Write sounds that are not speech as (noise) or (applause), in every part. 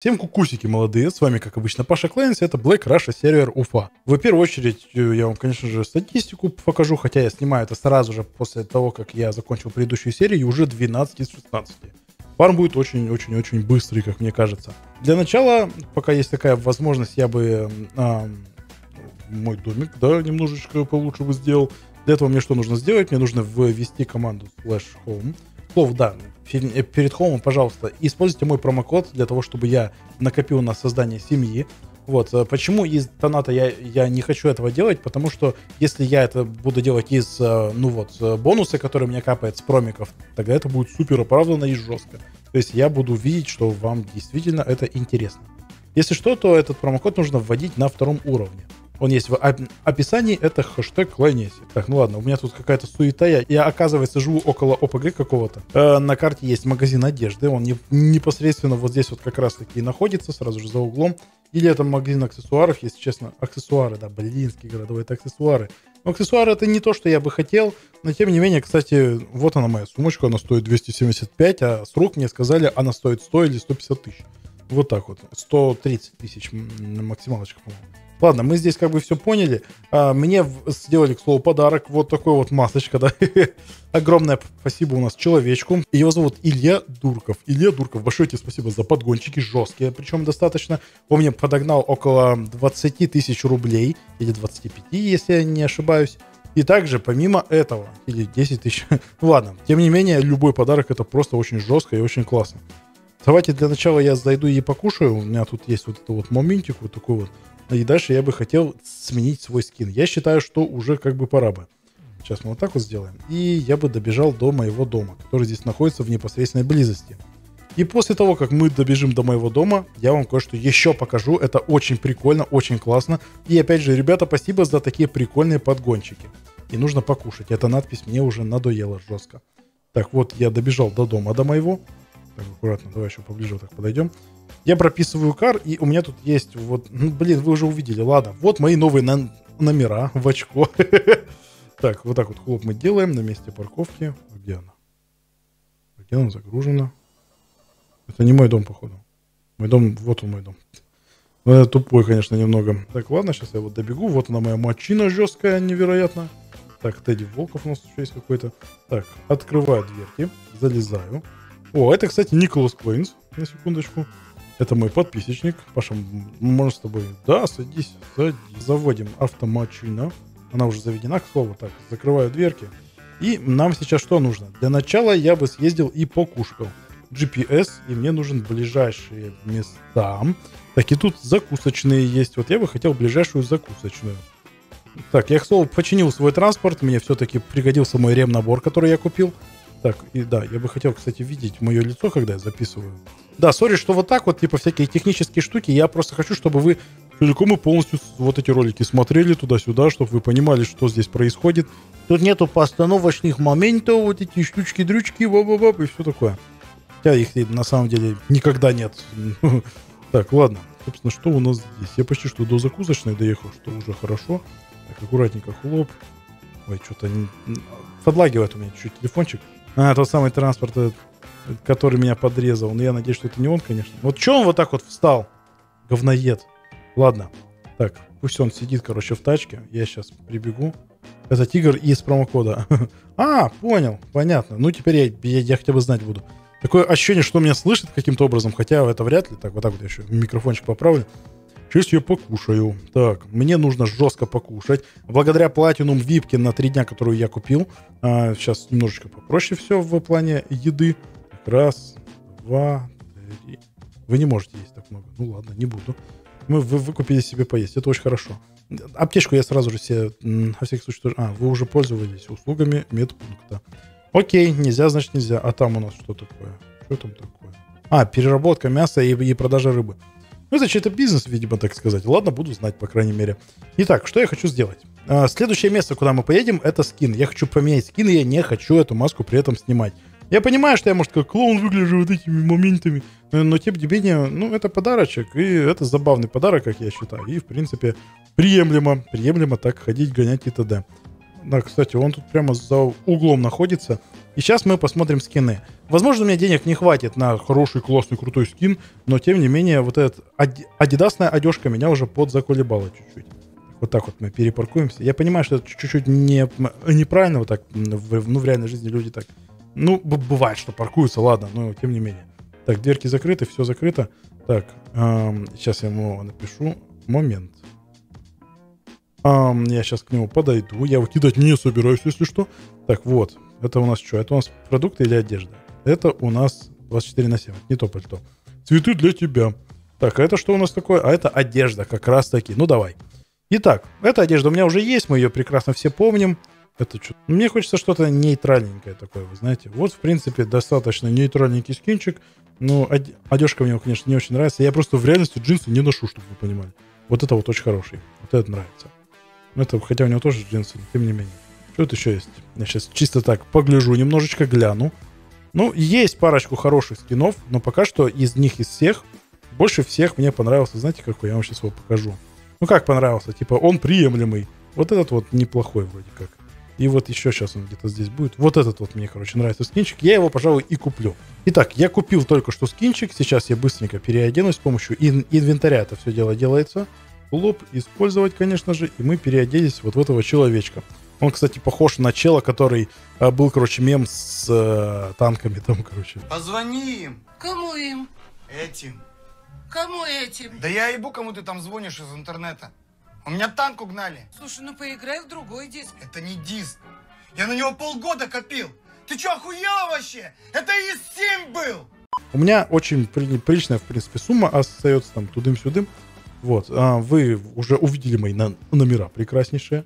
Всем кукусики молодые, с вами, как обычно, Паша Клейнс, это Black Russia сервер Уфа. В первую очередь, э, я вам, конечно же, статистику покажу, хотя я снимаю это сразу же после того, как я закончил предыдущую серию, и уже 12 из 16. Фарм будет очень-очень-очень быстрый, как мне кажется. Для начала, пока есть такая возможность, я бы а, мой домик, да, немножечко получше бы сделал. Для этого мне что нужно сделать? Мне нужно ввести команду slash home. Слов, да, Э, перед хомом, пожалуйста, используйте мой промокод для того, чтобы я накопил на создание семьи. Вот, э, почему из доната я, я не хочу этого делать, потому что если я это буду делать из, э, ну вот, бонуса, который мне капает с промиков, тогда это будет супер оправданно и жестко. То есть я буду видеть, что вам действительно это интересно. Если что, то этот промокод нужно вводить на втором уровне. Он есть в описании, это хэштег Клайнеси. Так, ну ладно, у меня тут какая-то суета. Я, я оказывается, живу около ОПГ какого-то. Э, на карте есть магазин одежды. Он не, непосредственно вот здесь вот как раз-таки находится, сразу же за углом. Или это магазин аксессуаров, если честно. Аксессуары, да, блинские городовые, это аксессуары. Но аксессуары это не то, что я бы хотел. Но тем не менее, кстати, вот она моя сумочка, она стоит 275, а с рук мне сказали, она стоит 100 или 150 тысяч. Вот так вот. 130 тысяч максималочка, по-моему. Ладно, мы здесь как бы все поняли. А, мне сделали, к слову, подарок. Вот такой вот масочка, да. (laughs) Огромное спасибо у нас человечку. Его зовут Илья Дурков. Илья Дурков, большое тебе спасибо за подгончики, жесткие, причем достаточно. Он мне подогнал около 20 тысяч рублей, или 25, если я не ошибаюсь. И также, помимо этого, или 10 тысяч, (laughs) ладно, тем не менее, любой подарок это просто очень жестко и очень классно. Давайте для начала я зайду и покушаю. У меня тут есть вот этот вот моментик, вот такой вот и дальше я бы хотел сменить свой скин. Я считаю, что уже как бы пора бы. Сейчас мы вот так вот сделаем. И я бы добежал до моего дома, который здесь находится в непосредственной близости. И после того, как мы добежим до моего дома, я вам кое-что еще покажу. Это очень прикольно, очень классно. И опять же, ребята, спасибо за такие прикольные подгончики. И нужно покушать. Эта надпись мне уже надоела жестко. Так, вот я добежал до дома до моего. Так, аккуратно, давай еще поближе вот так подойдем. Я прописываю кар, и у меня тут есть вот... Ну, блин, вы уже увидели, ладно. Вот мои новые на... номера в очко. (laughs) Так, вот так вот хлоп мы делаем на месте парковки. Где она? Где она загружена? Это не мой дом, походу. Мой дом, вот он мой дом. Ну, это тупой, конечно, немного. Так, ладно, сейчас я вот добегу. Вот она моя мочина жесткая, невероятно. Так, Тедди Волков у нас еще есть какой-то. Так, открываю дверки, залезаю. О, это, кстати, Николас Клейнс, на секундочку. Это мой подписчик. Паша, можно с тобой? Да, садись, садись. Заводим автомачина. Она уже заведена, к слову. Так, закрываю дверки. И нам сейчас что нужно? Для начала я бы съездил и покушал. GPS, и мне нужен ближайшие места. Так, и тут закусочные есть. Вот я бы хотел ближайшую закусочную. Так, я, к слову, починил свой транспорт. Мне все-таки пригодился мой ремнабор, который я купил. Так, и да, я бы хотел, кстати, видеть мое лицо, когда я записываю. Да, сори, что вот так вот, типа всякие технические штуки. Я просто хочу, чтобы вы целиком и полностью вот эти ролики смотрели туда-сюда, чтобы вы понимали, что здесь происходит. Тут нету постановочных моментов, вот эти штучки-дрючки, баба-баб и все такое. Хотя их на самом деле никогда нет. (laughs) Так, ладно. Собственно, что у нас здесь? Я почти что до закусочной доехал, что уже хорошо. Так, аккуратненько хлоп. Ой, что-то подлагивает у меня чуть-чуть телефончик. А, тот самый транспорт, который меня подрезал. Но ну, я надеюсь, что это не он, конечно. Вот что он вот так вот встал? Говноед. Ладно. Так, пусть он сидит, короче, в тачке. Я сейчас прибегу. Это тигр из промокода. (laughs) а, понял, понятно. Ну, теперь я, я, я хотя бы знать буду. Такое ощущение, что меня слышит каким-то образом, хотя это вряд ли. Так, вот так вот я еще микрофончик поправлю. Сейчас я покушаю. Так, мне нужно жестко покушать. Благодаря платинум випке на три дня, которую я купил. А, сейчас немножечко попроще все в плане еды. Раз, два, три. Вы не можете есть так много. Ну ладно, не буду. Мы, вы, вы купили себе поесть. Это очень хорошо. Аптечку я сразу же себе, на всякий случай, тоже... А, вы уже пользовались услугами медпункта. Окей, нельзя, значит нельзя. А там у нас что такое? Что там такое? А, переработка мяса и, и продажа рыбы. Ну, это бизнес, видимо, так сказать. Ладно, буду знать, по крайней мере. Итак, что я хочу сделать? А, следующее место, куда мы поедем, это скин. Я хочу поменять скин, и я не хочу эту маску при этом снимать. Я понимаю, что я, может, как клоун выгляжу вот этими моментами, но, тем не менее, ну, это подарочек, и это забавный подарок, как я считаю. И, в принципе, приемлемо, приемлемо так ходить, гонять и т.д. Да, кстати, он тут прямо за углом находится. И сейчас мы посмотрим скины. Возможно, у меня денег не хватит на хороший, классный, крутой скин, но тем не менее, вот эта адидасная одежка меня уже подзаколебала чуть-чуть. Вот так вот мы перепаркуемся. Я понимаю, что это чуть-чуть не, неправильно, вот так, ну, в реальной жизни люди так, ну, бывает, что паркуются, ладно, но тем не менее. Так, дверки закрыты, все закрыто. Так, эм, сейчас я ему напишу. Момент. Эм, я сейчас к нему подойду. Я его не собираюсь, если что. Так, вот. Это у нас что? Это у нас продукты или одежда? Это у нас 24 на 7. Не то пальто. Цветы для тебя. Так, а это что у нас такое? А это одежда, как раз таки. Ну, давай. Итак, эта одежда у меня уже есть, мы ее прекрасно все помним. Это что? Мне хочется что-то нейтральненькое такое, вы знаете. Вот, в принципе, достаточно нейтральненький скинчик. Ну, одежка мне, конечно, не очень нравится. Я просто в реальности джинсы не ношу, чтобы вы понимали. Вот это вот очень хороший. Вот это нравится. Это, хотя у него тоже но тем не менее. Что это еще есть? Я сейчас чисто так погляжу, немножечко гляну. Ну, есть парочку хороших скинов, но пока что из них, из всех, больше всех мне понравился, знаете, какой? Я вам сейчас его покажу. Ну, как понравился? Типа, он приемлемый. Вот этот вот неплохой вроде как. И вот еще сейчас он где-то здесь будет. Вот этот вот мне, короче, нравится скинчик. Я его, пожалуй, и куплю. Итак, я купил только что скинчик. Сейчас я быстренько переоденусь с помощью ин- инвентаря. Это все дело делается. Лоб использовать, конечно же. И мы переоделись вот в этого человечка. Он, кстати, похож на чела, который а, был, короче, мем с а, танками там, короче. Позвони им. Кому им? Этим. Кому этим? Да я ебу, кому ты там звонишь из интернета. У меня танк угнали. Слушай, ну поиграй в другой диск. Это не диск. Я на него полгода копил. Ты что, охуел вообще? Это ИС-7 был! У меня очень при, приличная, в принципе, сумма остается там тудым-сюдым. Вот. А вы уже увидели мои номера прекраснейшие.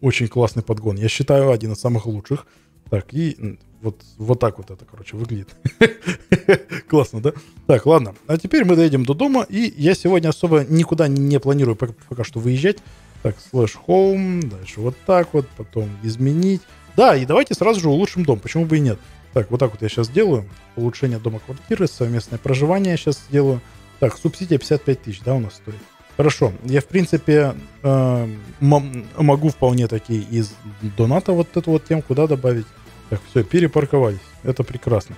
Очень классный подгон. Я считаю, один из самых лучших. Так, и вот, вот так вот это, короче, выглядит. (laughs) Классно, да? Так, ладно. А теперь мы доедем до дома, и я сегодня особо никуда не планирую пока что выезжать. Так, слэш home, дальше вот так вот, потом изменить. Да, и давайте сразу же улучшим дом, почему бы и нет. Так, вот так вот я сейчас делаю. Улучшение дома квартиры, совместное проживание я сейчас сделаю. Так, субсидия 55 тысяч, да, у нас стоит. Хорошо, я в принципе э, могу вполне такие из доната вот эту вот темку, да, добавить. Так, все, перепарковались. Это прекрасно.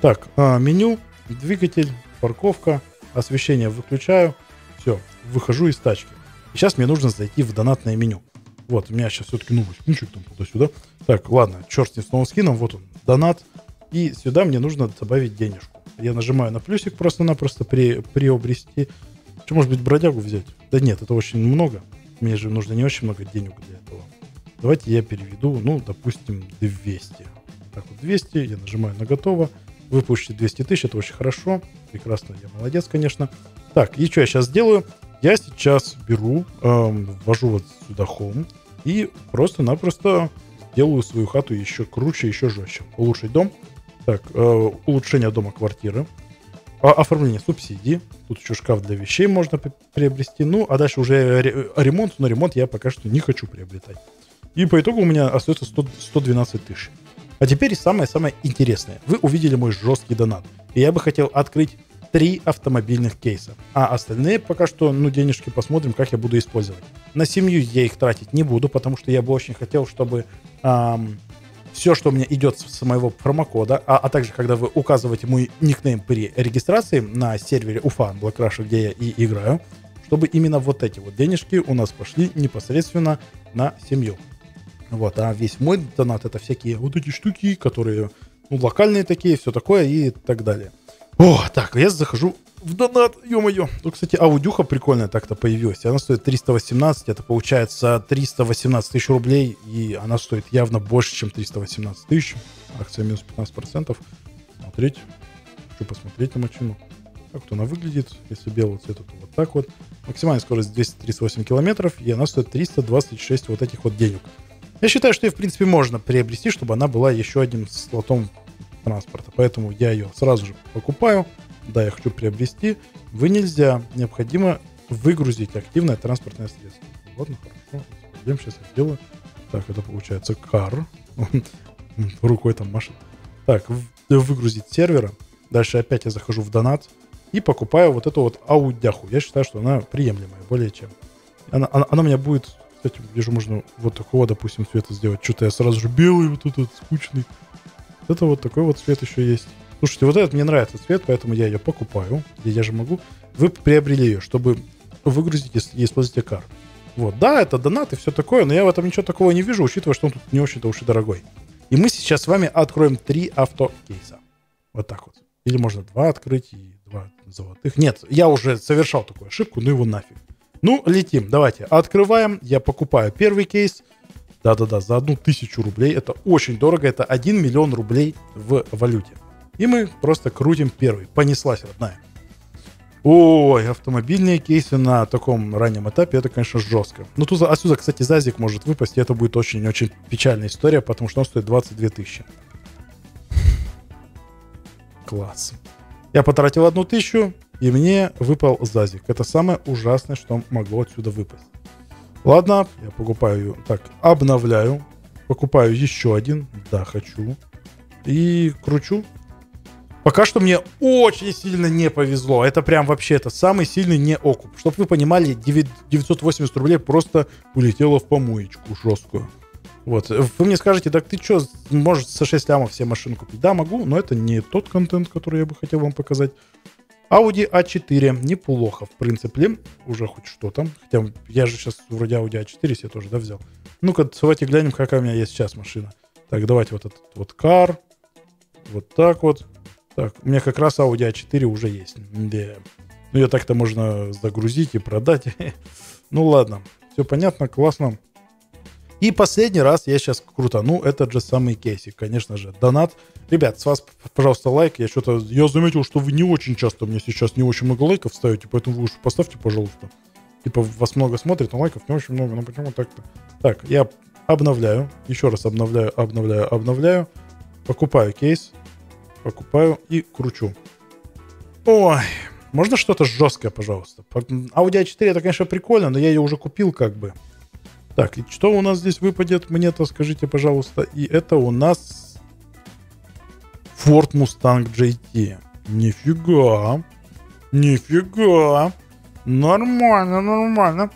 Так, э, меню, двигатель, парковка, освещение выключаю. Все, выхожу из тачки. Сейчас мне нужно зайти в донатное меню. Вот, у меня сейчас все-таки новый скинчик там туда-сюда. Так, ладно, черт с ним с новым скином, вот он, донат. И сюда мне нужно добавить денежку. Я нажимаю на плюсик просто-напросто при, приобрести. Что, может быть, бродягу взять? Да нет, это очень много. Мне же нужно не очень много денег для этого. Давайте я переведу, ну, допустим, 200. Так вот, 200, я нажимаю на готово. Вы получите 200 тысяч, это очень хорошо. Прекрасно, я молодец, конечно. Так, и что я сейчас делаю? Я сейчас беру, эм, ввожу вот сюда home и просто-напросто делаю свою хату еще круче, еще жестче. Улучшить дом. Так, э, улучшение дома квартиры. А, оформление субсидий. Тут еще шкаф для вещей можно приобрести. Ну, а дальше уже ремонт. Но ремонт я пока что не хочу приобретать. И по итогу у меня остается 100, 112 тысяч. А теперь самое-самое интересное. Вы увидели мой жесткий донат. И я бы хотел открыть три автомобильных кейса. А остальные пока что, ну, денежки посмотрим, как я буду использовать. На семью я их тратить не буду, потому что я бы очень хотел, чтобы эм, все, что у меня идет с моего промокода, а, а также, когда вы указываете мой никнейм при регистрации на сервере Уфа Black Rush, где я и играю, чтобы именно вот эти вот денежки у нас пошли непосредственно на семью. Вот, а весь мой донат это всякие вот эти штуки, которые ну, локальные такие, все такое и так далее. О, так, я захожу в донат, ё-моё. Ну, кстати, аудюха прикольная так-то появилась. Она стоит 318, это получается 318 тысяч рублей, и она стоит явно больше, чем 318 тысяч. Акция минус 15%. Смотреть. Хочу посмотреть на машину. Как вот она выглядит, если белого цвета, то вот так вот. Максимальная скорость 238 километров, и она стоит 326 вот этих вот денег. Я считаю, что ее, в принципе, можно приобрести, чтобы она была еще одним слотом транспорта. Поэтому я ее сразу же покупаю. Да, я хочу приобрести. Вы нельзя. Необходимо выгрузить активное транспортное средство. Ладно, хорошо. Пойдем, сейчас я сделаю. Так, это получается car. (laughs) Рукой там машет. Так, выгрузить сервера. Дальше опять я захожу в донат и покупаю вот эту вот аудяху. Я считаю, что она приемлемая, более чем. Она, она, она у меня будет кстати, вижу, можно вот такого, допустим, цвета сделать. Что-то я сразу же белый, вот этот скучный. Это вот такой вот цвет еще есть. Слушайте, вот этот мне нравится цвет, поэтому я ее покупаю. Я, же могу. Вы приобрели ее, чтобы выгрузить и использовать кар. Вот, да, это донат и все такое, но я в этом ничего такого не вижу, учитывая, что он тут не очень-то уж и дорогой. И мы сейчас с вами откроем три автокейса. Вот так вот. Или можно два открыть и два золотых. Нет, я уже совершал такую ошибку, ну его нафиг. Ну, летим, давайте. Открываем, я покупаю первый кейс. Да-да-да, за одну тысячу рублей. Это очень дорого, это 1 миллион рублей в валюте. И мы просто крутим первый. Понеслась, родная. Ой, автомобильные кейсы на таком раннем этапе, это, конечно, жестко. Ну, тут отсюда, кстати, Зазик может выпасть, и это будет очень-очень печальная история, потому что он стоит 22 тысячи. Класс. Я потратил одну тысячу, и мне выпал Зазик. Это самое ужасное, что могло отсюда выпасть. Ладно, я покупаю, так, обновляю, покупаю еще один, да, хочу, и кручу, Пока что мне очень сильно не повезло. Это прям вообще это самый сильный не окуп. Чтобы вы понимали, 980 рублей просто улетело в помоечку жесткую. Вот. Вы мне скажете, так ты что, можешь за 6 лямов все машины купить? Да, могу, но это не тот контент, который я бы хотел вам показать. Audi A4 неплохо, в принципе, уже хоть что-то. Хотя я же сейчас вроде Audi A4 себе тоже, да, взял. Ну-ка, давайте глянем, какая у меня есть сейчас машина. Так, давайте вот этот вот car. Вот так вот. Так, у меня как раз Audi A4 уже есть. Да. Ну, ее так-то можно загрузить и продать. (laughs) ну, ладно. Все понятно, классно. И последний раз я сейчас крутану этот же самый кейсик, конечно же. Донат. Ребят, с вас, пожалуйста, лайк. Я что-то... Я заметил, что вы не очень часто мне сейчас не очень много лайков ставите, поэтому вы уж поставьте, пожалуйста. Типа, вас много смотрит, но лайков не очень много. Ну, почему так-то? Так, я обновляю. Еще раз обновляю, обновляю, обновляю. Покупаю кейс покупаю и кручу. Ой, можно что-то жесткое, пожалуйста? Audi A4 это, конечно, прикольно, но я ее уже купил как бы. Так, и что у нас здесь выпадет? Мне-то скажите, пожалуйста. И это у нас Ford Mustang GT. Нифига. Нифига. Нормально, нормально.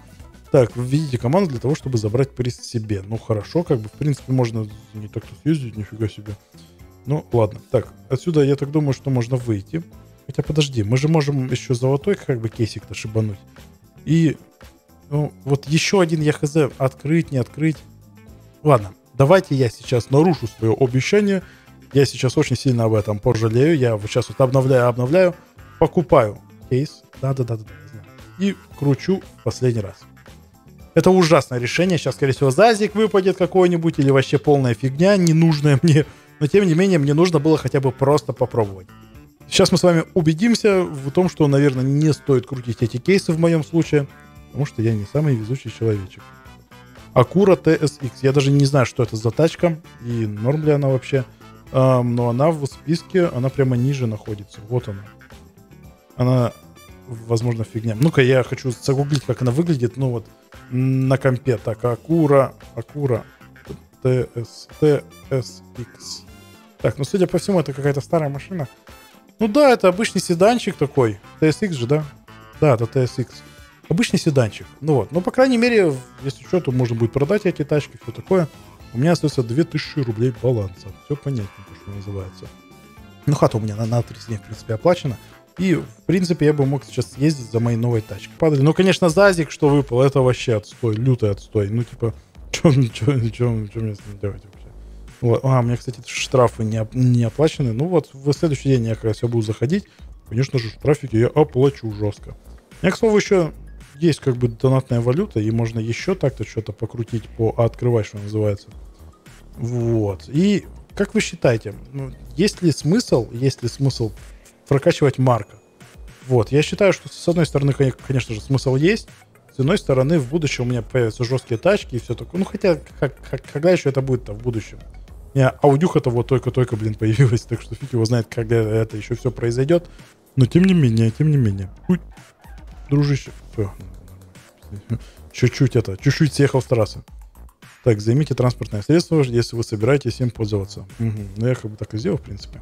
Так, вы видите команду для того, чтобы забрать приз себе. Ну, хорошо, как бы, в принципе, можно не так-то съездить, нифига себе. Ну, ладно. Так, отсюда я так думаю, что можно выйти. Хотя подожди, мы же можем еще золотой как бы кейсик-то шибануть. И ну, вот еще один я хз, открыть, не открыть. Ладно, давайте я сейчас нарушу свое обещание. Я сейчас очень сильно об этом пожалею. Я вот сейчас вот обновляю, обновляю. Покупаю кейс. Да-да-да-да. И кручу в последний раз. Это ужасное решение. Сейчас, скорее всего, зазик выпадет какой-нибудь или вообще полная фигня, ненужная мне но тем не менее мне нужно было хотя бы просто попробовать. Сейчас мы с вами убедимся в том, что, наверное, не стоит крутить эти кейсы в моем случае, потому что я не самый везучий человечек. Акура TSX. Я даже не знаю, что это за тачка и норм ли она вообще. Um, но она в списке, она прямо ниже находится. Вот она. Она, возможно, фигня. Ну-ка, я хочу загуглить, как она выглядит. Ну вот, на компе. Так, Акура, Акура TSX. Так, ну, судя по всему, это какая-то старая машина. Ну да, это обычный седанчик такой. TSX же, да? Да, это TSX. Обычный седанчик. Ну вот. Ну, по крайней мере, если что, то можно будет продать эти тачки, все такое. У меня остается 2000 рублей баланса. Все понятно, что называется. Ну, хата у меня на, на 30 дней, в принципе, оплачена. И, в принципе, я бы мог сейчас ездить за моей новой тачкой. Падали. Ну, конечно, Зазик, что выпал, это вообще отстой, лютый отстой. Ну, типа, что мне с ним делать? Вот. А, у меня, кстати, штрафы не, не оплачены. Ну вот, в следующий день я как раз буду заходить. Конечно же, штрафики я оплачу жестко. У меня, к слову, еще есть как бы донатная валюта, и можно еще так-то что-то покрутить, по открывать, что называется. Вот. И как вы считаете, ну, есть ли смысл, есть ли смысл прокачивать марка? Вот, я считаю, что с одной стороны, конечно же, смысл есть, с одной стороны, в будущем у меня появятся жесткие тачки и все такое. Ну, хотя, как, как, когда еще это будет-то в будущем? У меня аудюха-то вот только-только, блин, появилась, (laughs) так что фиг его знает, когда это еще все произойдет. Но тем не менее, тем не менее. Ой, дружище. Чуть-чуть это, чуть-чуть съехал с трассы. Так, займите транспортное средство, если вы собираетесь им пользоваться. Угу. Ну, я как бы так и сделал, в принципе.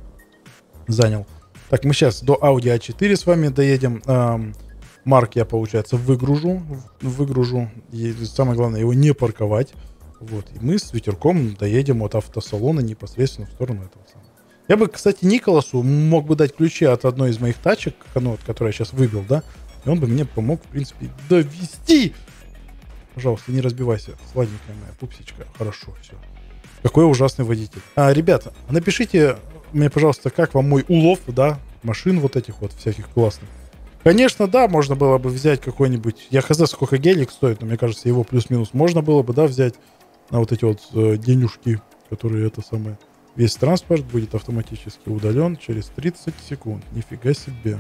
Занял. Так, мы сейчас до Audi A4 с вами доедем. Эм, Марк я, получается, выгружу. Выгружу. И самое главное, его не парковать. Вот. И мы с ветерком доедем от автосалона непосредственно в сторону этого самого. Я бы, кстати, Николасу мог бы дать ключи от одной из моих тачек, ну, вот, которую я сейчас выбил, да, и он бы мне помог, в принципе, довести. Пожалуйста, не разбивайся, сладенькая моя пупсичка. Хорошо, все. Какой ужасный водитель. А, ребята, напишите мне, пожалуйста, как вам мой улов, да, машин вот этих вот всяких классных. Конечно, да, можно было бы взять какой-нибудь... Я хз, сколько гелик стоит, но мне кажется, его плюс-минус можно было бы, да, взять на вот эти вот э, денежки, которые это самое... Весь транспорт будет автоматически удален через 30 секунд. Нифига себе.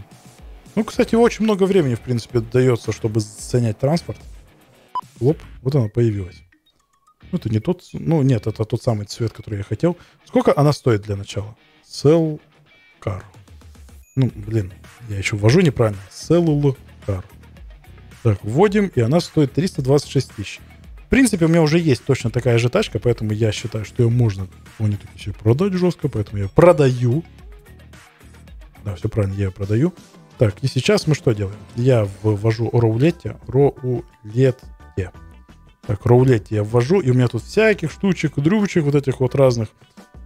Ну, кстати, очень много времени, в принципе, дается, чтобы занять транспорт. Лоп, вот она появилась. Ну, это не тот... Ну, нет, это тот самый цвет, который я хотел. Сколько она стоит для начала? Cell Car. Ну, блин, я еще ввожу неправильно. Cell Car. Так, вводим, и она стоит 326 тысяч. В принципе, у меня уже есть точно такая же тачка, поэтому я считаю, что ее можно они такие себе продать жестко, поэтому я продаю. Да, все правильно, я продаю. Так, и сейчас мы что делаем? Я ввожу роулетте, роулетте. Так, роулетте я ввожу, и у меня тут всяких штучек, дрючек вот этих вот разных.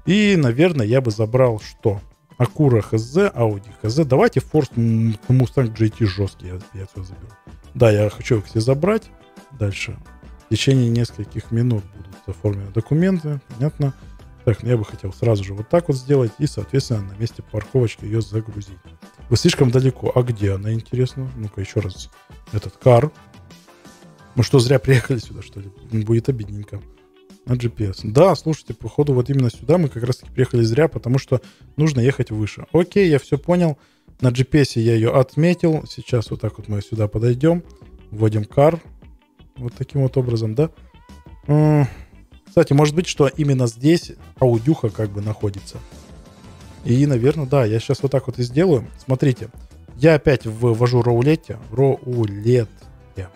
И, наверное, я бы забрал что? Акура ХЗ, Audi ХЗ. Давайте Force Mustang GT жесткий я, я отсюда заберу. Да, я хочу их все забрать. Дальше. В течение нескольких минут будут оформлены документы. Понятно. Так, ну я бы хотел сразу же вот так вот сделать и, соответственно, на месте парковочки ее загрузить. Вы слишком далеко. А где она, интересно? Ну-ка, еще раз. Этот кар. Мы что, зря приехали сюда, что ли? Будет обидненько. На GPS. Да, слушайте, походу вот именно сюда мы как раз таки приехали зря, потому что нужно ехать выше. Окей, я все понял. На GPS я ее отметил. Сейчас вот так вот мы сюда подойдем. Вводим кар. Вот таким вот образом, да? Кстати, может быть, что именно здесь аудюха как бы находится. И, наверное, да, я сейчас вот так вот и сделаю. Смотрите, я опять ввожу роулетте. Роулетте. Я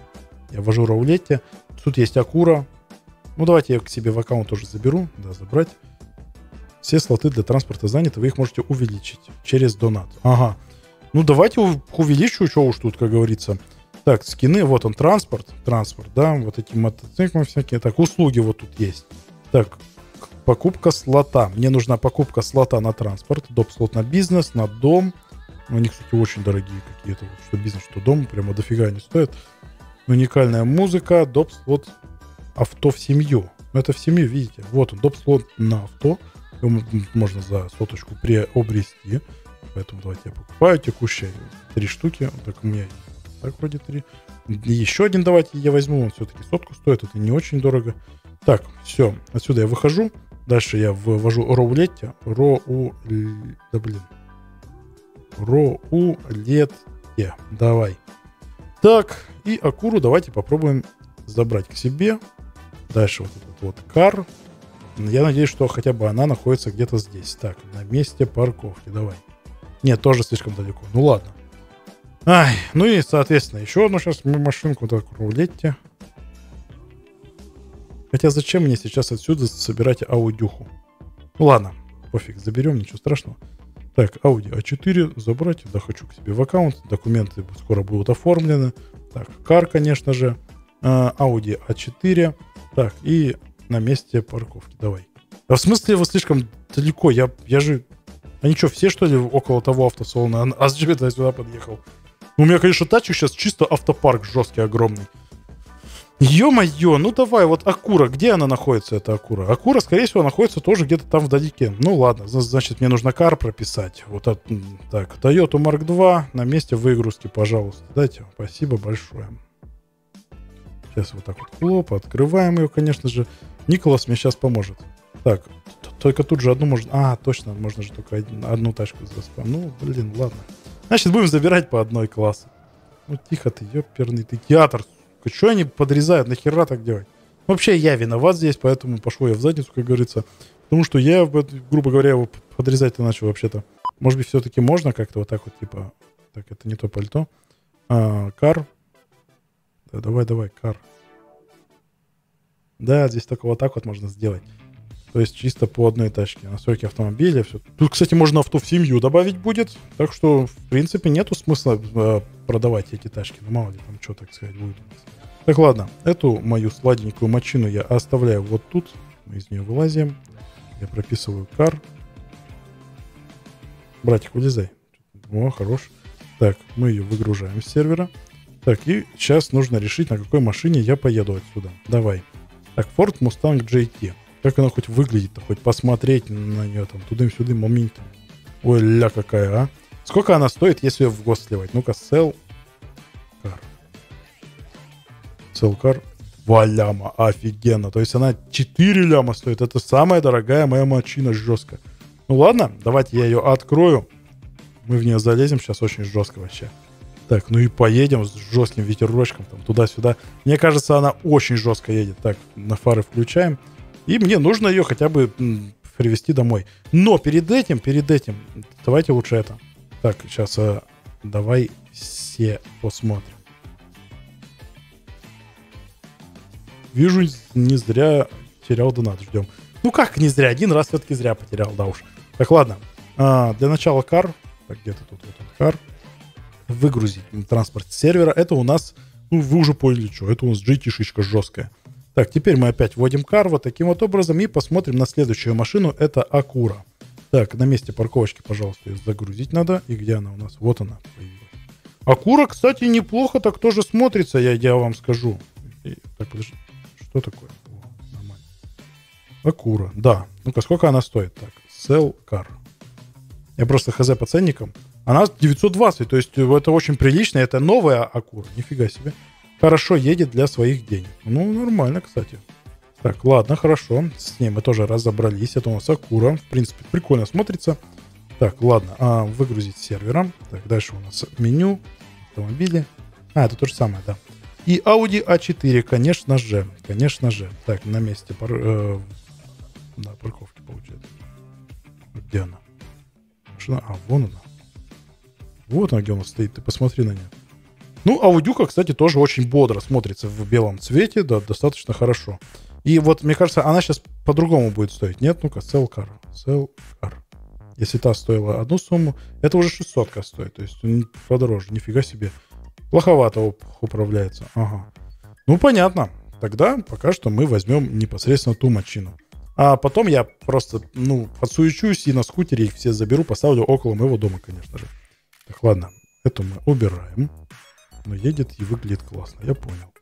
ввожу роулетте. Тут есть Акура, ну, давайте я к себе в аккаунт тоже заберу. Да, забрать. Все слоты для транспорта заняты, вы их можете увеличить через донат. Ага. Ну, давайте увеличу, что уж тут, как говорится. Так, скины, вот он, транспорт. Транспорт, да, вот эти мотоциклы всякие. Так, услуги вот тут есть. Так, покупка слота. Мне нужна покупка слота на транспорт, доп. слот на бизнес, на дом. Ну, они, кстати, очень дорогие какие-то. Что бизнес, что дом, прямо дофига они стоят. Уникальная музыка, доп. Слот авто в семью. Ну, это в семью, видите. Вот он, доп-слот на авто. Его можно за соточку приобрести. Поэтому давайте я покупаю текущие три штуки. Так у меня так вроде три. Еще один давайте я возьму. Он все-таки сотку стоит. Это не очень дорого. Так, все. Отсюда я выхожу. Дальше я ввожу роулетте. Роу... Да блин. Роулетте. Давай. Так, и Акуру давайте попробуем забрать к себе. Дальше вот этот вот кар. Я надеюсь, что хотя бы она находится где-то здесь. Так, на месте парковки. Давай. Нет, тоже слишком далеко. Ну ладно. Ай, ну и, соответственно, еще одну сейчас машинку так рулетте. Хотя зачем мне сейчас отсюда собирать аудюху? Ну ладно, пофиг, заберем, ничего страшного. Так, Audi A4 забрать, да хочу к себе в аккаунт, документы скоро будут оформлены. Так, кар, конечно же, а, Audi A4, так, и на месте парковки. Давай. А в смысле вы слишком далеко? Я, я же... Они что, все, что ли, около того автосалона? А зачем это я сюда подъехал? Ну, у меня, конечно, тачу сейчас чисто автопарк жесткий, огромный. Ё-моё, ну давай, вот Акура, где она находится, эта Акура? Акура, скорее всего, находится тоже где-то там вдалеке. Ну ладно, значит, мне нужно кар прописать. Вот от, так, Toyota Mark 2 на месте выгрузки, пожалуйста. Дайте, спасибо большое. Сейчас вот так вот хлоп, открываем ее, конечно же. Николас мне сейчас поможет. Так, только тут же одну можно... А, точно, можно же только одну тачку заспам. Ну, блин, ладно. Значит, будем забирать по одной классу. Ну, тихо ты, ёперный ты театр. Что они подрезают? Нахера так делать? Вообще, я виноват здесь, поэтому пошел я в задницу, как говорится. Потому что я, грубо говоря, его подрезать-то начал вообще-то. Может быть, все-таки можно как-то вот так вот, типа... Так, это не то пальто. А, кар. Да, давай, давай, кар. Да, здесь только вот так вот можно сделать. То есть чисто по одной тачке. Настройки автомобиля. Все. Тут, кстати, можно авто в семью добавить будет. Так что, в принципе, нету смысла э, продавать эти тачки. Ну, мало ли там что, так сказать, будет. Так, ладно. Эту мою сладенькую мочину я оставляю вот тут. Мы из нее вылазим. Я прописываю кар. Братик, вылезай. О, хорош. Так, мы ее выгружаем с сервера. Так, и сейчас нужно решить, на какой машине я поеду отсюда. Давай. Так, Ford Mustang GT. Как она хоть выглядит-то? Хоть посмотреть на нее там, тудым-сюдым, моментом. Ой, ля какая, а. Сколько она стоит, если ее в гос сливать? Ну-ка, sell car. Sell car 2 ляма. Офигенно. То есть она 4 ляма стоит. Это самая дорогая моя машина жестко. Ну ладно, давайте я ее открою. Мы в нее залезем сейчас очень жестко вообще. Так, ну и поедем с жестким ветерочком там туда-сюда. Мне кажется, она очень жестко едет. Так, на фары включаем. И мне нужно ее хотя бы привезти домой. Но перед этим, перед этим, давайте лучше это. Так, сейчас а, давай все посмотрим. Вижу, не зря терял донат. Ждем. Ну как не зря? Один раз все-таки зря потерял, да уж. Так, ладно. А, для начала кар. Так, где-то тут вот он кар. Выгрузить транспорт с сервера. Это у нас, ну вы уже поняли, что. Это у нас GT-шечка жесткая. Так, теперь мы опять вводим кар вот таким вот образом и посмотрим на следующую машину. Это Акура. Так, на месте парковочки, пожалуйста, ее загрузить надо. И где она у нас? Вот она появилась. Акура, кстати, неплохо так тоже смотрится, я, я вам скажу. И- так, подожди. Что такое? О, нормально. Акура, да. Ну-ка, сколько она стоит? Так, sell car. Я просто хз по ценникам. Она 920, то есть это очень прилично. Это новая Акура, нифига себе. Хорошо едет для своих денег. Ну, нормально, кстати. Так, ладно, хорошо. С ней мы тоже разобрались. Это у нас Акура. В принципе, прикольно смотрится. Так, ладно. А, выгрузить с сервера. Так, дальше у нас меню. Автомобили. А, это то же самое, да. И Audi A4, конечно же. Конечно же. Так, на месте пар... э, да, парковки получается. Где она? Машина. А, вон она. Вот она, где нас стоит. Ты посмотри на нее. Ну, аудюка, кстати, тоже очень бодро смотрится в белом цвете, да, достаточно хорошо. И вот, мне кажется, она сейчас по-другому будет стоить. Нет, ну-ка, sell car. Sell car. Если та стоила одну сумму, это уже 600 стоит. То есть м, подороже, нифига себе. Плоховато уп- управляется. Ага. Ну, понятно. Тогда пока что мы возьмем непосредственно ту машину. А потом я просто, ну, подсуечусь и на скутере их все заберу, поставлю около моего дома, конечно же. Так, ладно. Эту мы убираем. Но едет и выглядит классно, я понял.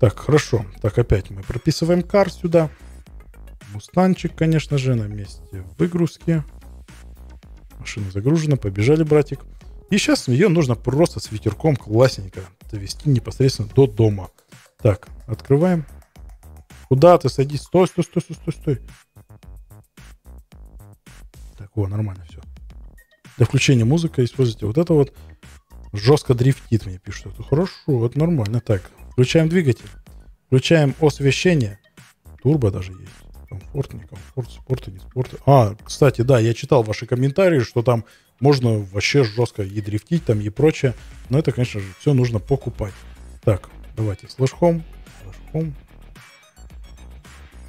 Так, хорошо. Так, опять мы прописываем кар сюда. Мустанчик, конечно же, на месте выгрузки. Машина загружена, побежали, братик. И сейчас ее нужно просто с ветерком классненько довести непосредственно до дома. Так, открываем. Куда ты садись? Стой, стой, стой, стой, стой, стой. Так, о, нормально все. Для включения музыка используйте вот это вот. Жестко дрифтит, мне пишут. Это хорошо, это нормально. Так, включаем двигатель. Включаем освещение. Турбо даже есть. Комфорт, не комфорт, спорт, не спорт. А, кстати, да, я читал ваши комментарии, что там можно вообще жестко и дрифтить там и прочее. Но это, конечно же, все нужно покупать. Так, давайте, слэш home.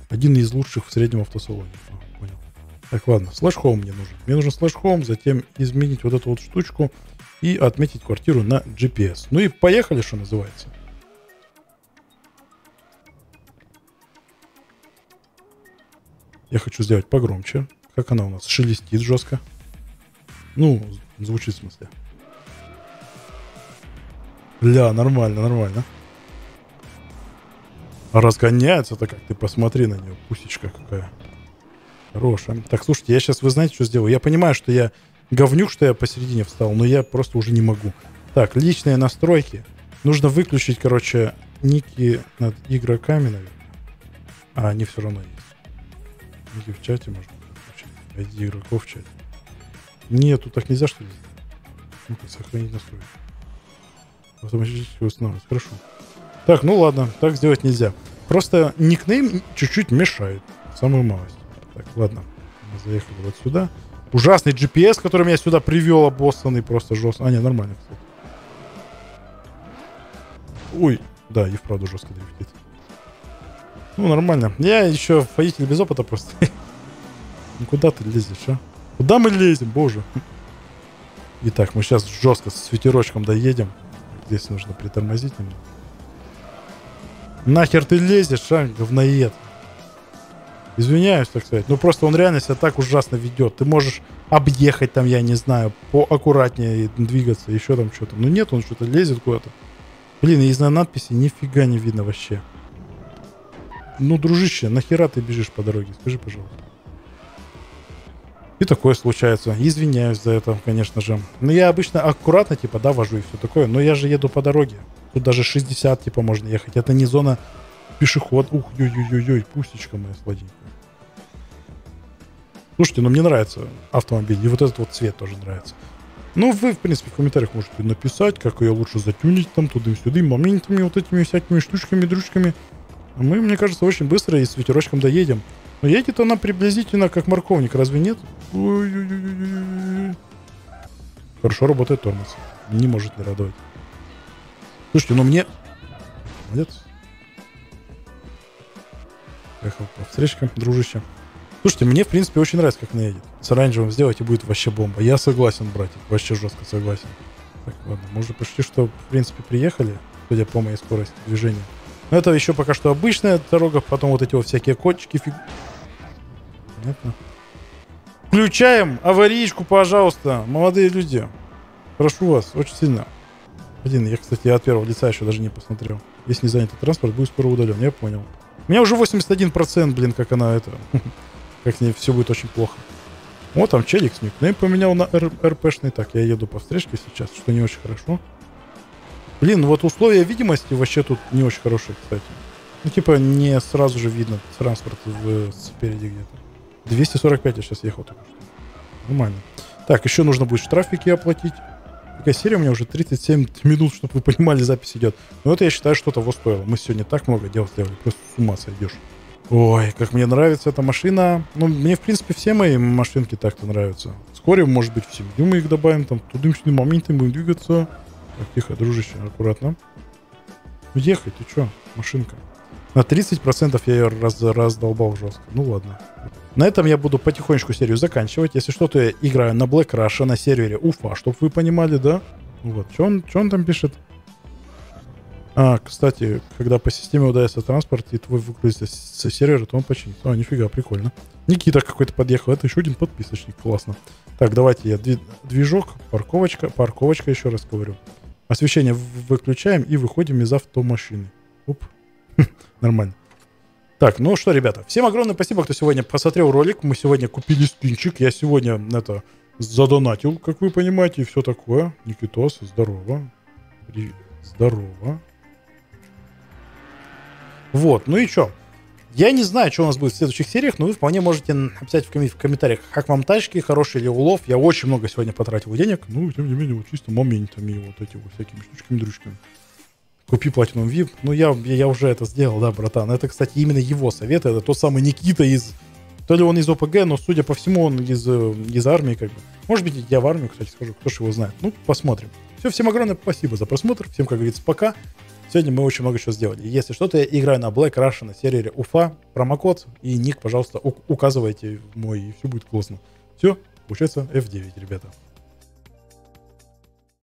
Один из лучших в среднем автосалоне. Так, ладно, слэш home мне нужен. Мне нужен слэш home, затем изменить вот эту вот штучку и отметить квартиру на GPS. Ну и поехали, что называется. Я хочу сделать погромче. Как она у нас? Шелестит жестко. Ну, звучит в смысле. Ля, нормально, нормально. Разгоняется-то как, ты посмотри на нее, пусечка какая. Хорошая. Так, слушайте, я сейчас, вы знаете, что сделаю? Я понимаю, что я говнюк, что я посередине встал, но я просто уже не могу. Так, личные настройки. Нужно выключить, короче, ники над игроками, наверное. А, они все равно есть. Ники в чате можно выключить. ID игроков в чате. Тут так нельзя, что ли? Ну-ка, сохранить настройки. Автоматически устанавливать. Хорошо. Так, ну ладно, так сделать нельзя. Просто никнейм чуть-чуть мешает. Самую малость. Так, ладно. Мы заехали вот сюда. Ужасный GPS, который меня сюда привел, обоссанный просто жестко. А, не, нормально, кстати. Ой, да, и вправду жестко дрифтит. Ну, нормально. Я еще водитель без опыта просто. (laughs) Ну, куда ты лезешь, а? Куда мы лезем, боже? Итак, мы сейчас жестко с ветерочком доедем. Здесь нужно притормозить немного. Нахер ты лезешь, а, говноед? Извиняюсь, так сказать. Ну просто он реально себя так ужасно ведет. Ты можешь объехать там, я не знаю, поаккуратнее двигаться, еще там что-то. Но нет, он что-то лезет куда-то. Блин, из-за надписи нифига не видно вообще. Ну, дружище, нахера ты бежишь по дороге? Скажи, пожалуйста. И такое случается. Извиняюсь за это, конечно же. Но я обычно аккуратно, типа, да, вожу и все такое. Но я же еду по дороге. Тут даже 60, типа, можно ехать. Это не зона пешеход. Ух, ой-ой-ой, пустечка моя сладенькая. Слушайте, ну мне нравится автомобиль. И вот этот вот цвет тоже нравится. Ну, вы, в принципе, в комментариях можете написать, как ее лучше затюнить там туда-сюда, моментами, вот этими всякими штучками, дружками. Мы, мне кажется, очень быстро и с ветерочком доедем. Но едет она приблизительно как морковник, разве нет? Хорошо работает тормоз. Не может не радовать. Слушайте, ну мне... Молодец. Поехал по встречкам, дружище. Слушайте, мне, в принципе, очень нравится, как она едет. С оранжевым сделать и будет вообще бомба. Я согласен, братик. Вообще жестко согласен. Так, ладно, мы уже почти что, в принципе, приехали, судя по моей скорости движения. Но это еще пока что обычная дорога, потом вот эти вот всякие котчики. Фиг... Понятно. Включаем аварийку, пожалуйста, молодые люди. Прошу вас, очень сильно. Блин, я, кстати, от первого лица еще даже не посмотрел. Если не занятый транспорт, будет скоро удален, я понял. У меня уже 81%, блин, как она это... (laughs) как с ней все будет очень плохо. Вот там челик с никнейм поменял на РПшный. Так, я еду по встречке сейчас, что не очень хорошо. Блин, вот условия видимости вообще тут не очень хорошие, кстати. Ну, типа, не сразу же видно транспорт в, спереди где-то. 245 я сейчас ехал только что. Нормально. Так, еще нужно будет штрафики оплатить. Какая серия у меня уже 37 минут, чтобы вы понимали, запись идет. Но это, я считаю, что того стоило. Мы сегодня так много дел сделали, просто с ума сойдешь. Ой, как мне нравится эта машина. Ну, мне, в принципе, все мои машинки так-то нравятся. Вскоре, может быть, в семью мы их добавим, там, тудым-сюдым моментом будем двигаться. Так, тихо, дружище, аккуратно. Ехай, ты что, машинка. На 30% я ее раз, раздолбал жестко. Ну ладно. На этом я буду потихонечку серию заканчивать. Если что-то я играю на Black Russia на сервере Уфа, чтобы вы понимали, да? Вот. Что он, что он там пишет? А, кстати, когда по системе удается транспорт, и твой выгрузится с сервера, то он починит. А, нифига, прикольно. Никита какой-то подъехал. Это еще один подписочник. Классно. Так, давайте я движок, парковочка, парковочка, еще раз говорю. Освещение выключаем и выходим из автомашины. Оп. (laughs) Нормально. Так, ну что, ребята, всем огромное спасибо, кто сегодня посмотрел ролик. Мы сегодня купили спинчик. Я сегодня это задонатил, как вы понимаете, и все такое. Никитос, здорово. Здорово. Вот, ну и что? Я не знаю, что у нас будет в следующих сериях, но вы вполне можете написать в, ком- в комментариях, как вам тачки, хороший ли улов. Я очень много сегодня потратил денег, ну, тем не менее, вот чисто моментами, вот эти вот всякими штучками-дрючками. Купи Platinum VIP. Ну, я, я уже это сделал, да, братан. Это, кстати, именно его совет. Это тот самый Никита из... То ли он из ОПГ, но, судя по всему, он из, из армии, как бы. Может быть, я в армию, кстати, скажу, кто ж его знает. Ну, посмотрим. Все, всем огромное спасибо за просмотр. Всем, как говорится, пока. Сегодня мы очень много чего сделали. Если что-то, я играю на Black Russia на сервере Уфа. Промокод и ник, пожалуйста, указывайте мой, и все будет классно. Все, получается F9, ребята.